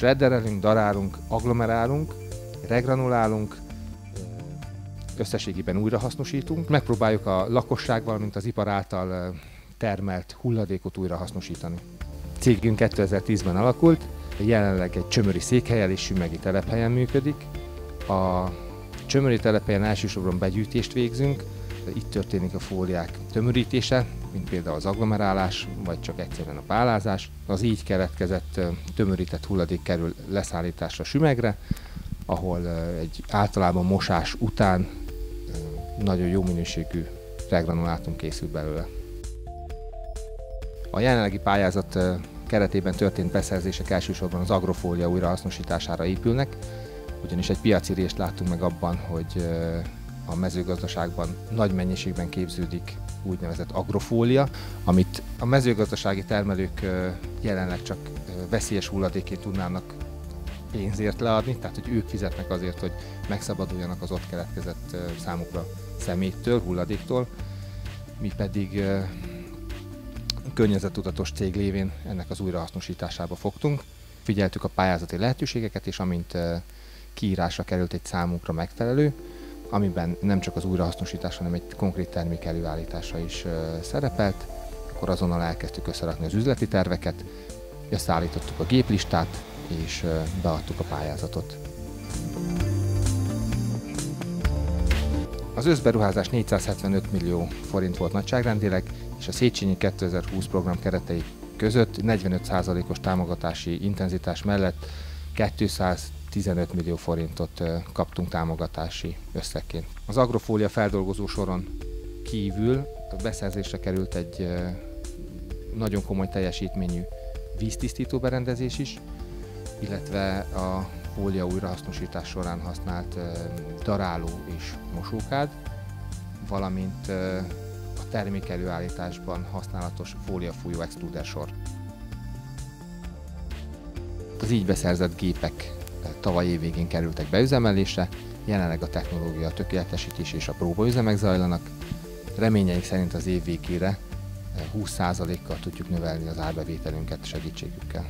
Shredderelünk, darálunk, agglomerálunk, regranulálunk, összességében újrahasznosítunk. Megpróbáljuk a lakosság, valamint az ipar által termelt hulladékot újrahasznosítani. Cégünk 2010-ben alakult, jelenleg egy csömöri székhelyel és sümegi telephelyen működik. A csömöri telephelyen elsősorban begyűjtést végzünk, itt történik a fóliák tömörítése, mint például az agglomerálás, vagy csak egyszerűen a pálázás. Az így keletkezett tömörített hulladék kerül leszállításra sümegre, ahol egy általában mosás után nagyon jó minőségű regranulátum készül belőle. A jelenlegi pályázat keretében történt beszerzések elsősorban az agrofólia újrahasznosítására épülnek, ugyanis egy piaci részt láttunk meg abban, hogy a mezőgazdaságban nagy mennyiségben képződik úgynevezett agrofólia, amit a mezőgazdasági termelők jelenleg csak veszélyes hulladékét tudnának pénzért leadni, tehát hogy ők fizetnek azért, hogy megszabaduljanak az ott keletkezett számukra szeméttől, hulladéktól, mi pedig környezetudatos cég lévén ennek az újrahasznosításába fogtunk. Figyeltük a pályázati lehetőségeket, és amint kiírásra került egy számunkra megfelelő, amiben nem csak az újrahasznosítás, hanem egy konkrét termék előállítása is szerepelt, akkor azonnal elkezdtük összerakni az üzleti terveket, összeállítottuk a géplistát, és beadtuk a pályázatot. Az összberuházás 475 millió forint volt nagyságrendileg, és a Széchenyi 2020 program keretei között 45%-os támogatási intenzitás mellett 215 millió forintot kaptunk támogatási összegként. Az agrofólia feldolgozó soron kívül beszerzésre került egy nagyon komoly teljesítményű víztisztító berendezés is, illetve a fólia újrahasznosítás során használt daráló és mosókád, valamint a termék előállításban használatos fóliafújó extruder sor. Az így beszerzett gépek tavaly év végén kerültek beüzemelésre, jelenleg a technológia tökéletesítés és a próbaüzemek zajlanak. Reményeink szerint az év végére 20%-kal tudjuk növelni az árbevételünket segítségükkel.